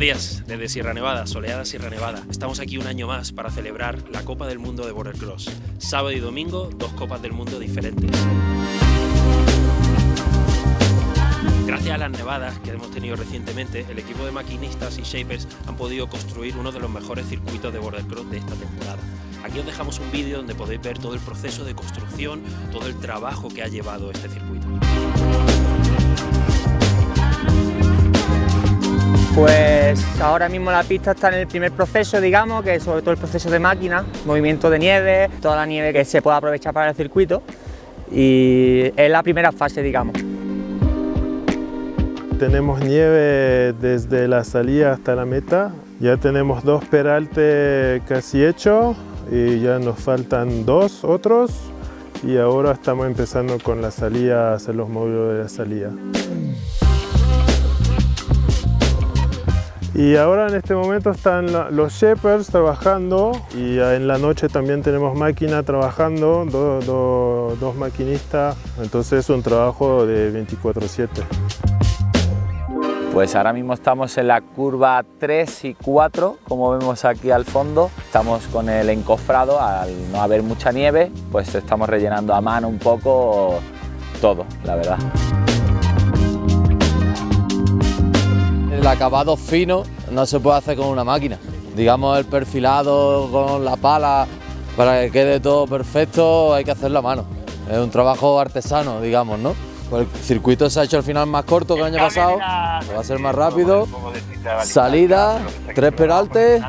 días desde Sierra Nevada, soleada Sierra Nevada. Estamos aquí un año más para celebrar la Copa del Mundo de Border Cross. Sábado y domingo, dos Copas del Mundo diferentes. Gracias a las nevadas que hemos tenido recientemente, el equipo de maquinistas y shapers han podido construir uno de los mejores circuitos de border cross de esta temporada. Aquí os dejamos un vídeo donde podéis ver todo el proceso de construcción, todo el trabajo que ha llevado este circuito. Pues ahora mismo la pista está en el primer proceso, digamos, que es sobre todo el proceso de máquina, movimiento de nieve, toda la nieve que se pueda aprovechar para el circuito y es la primera fase, digamos. Tenemos nieve desde la salida hasta la meta. Ya tenemos dos peraltes casi hechos y ya nos faltan dos otros. Y ahora estamos empezando con la salida, hacer los módulos de la salida. Y ahora en este momento están los shepherds trabajando y en la noche también tenemos máquina trabajando, dos maquinistas, entonces es un trabajo de 24-7. Pues ahora mismo estamos en la curva 3 y 4, como vemos aquí al fondo. Estamos con el encofrado, al no haber mucha nieve, pues estamos rellenando a mano un poco todo, la verdad. El acabado fino no se puede hacer con una máquina. Digamos el perfilado con la pala para que quede todo perfecto hay que hacerlo a mano. Es un trabajo artesano, digamos, ¿no? Pues el circuito se ha hecho al final más corto que el año pasado, va a ser más rápido. Salida, tres peraltes,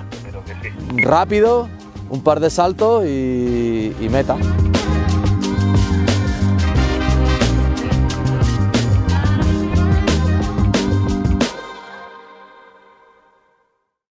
rápido, un par de saltos y, y meta.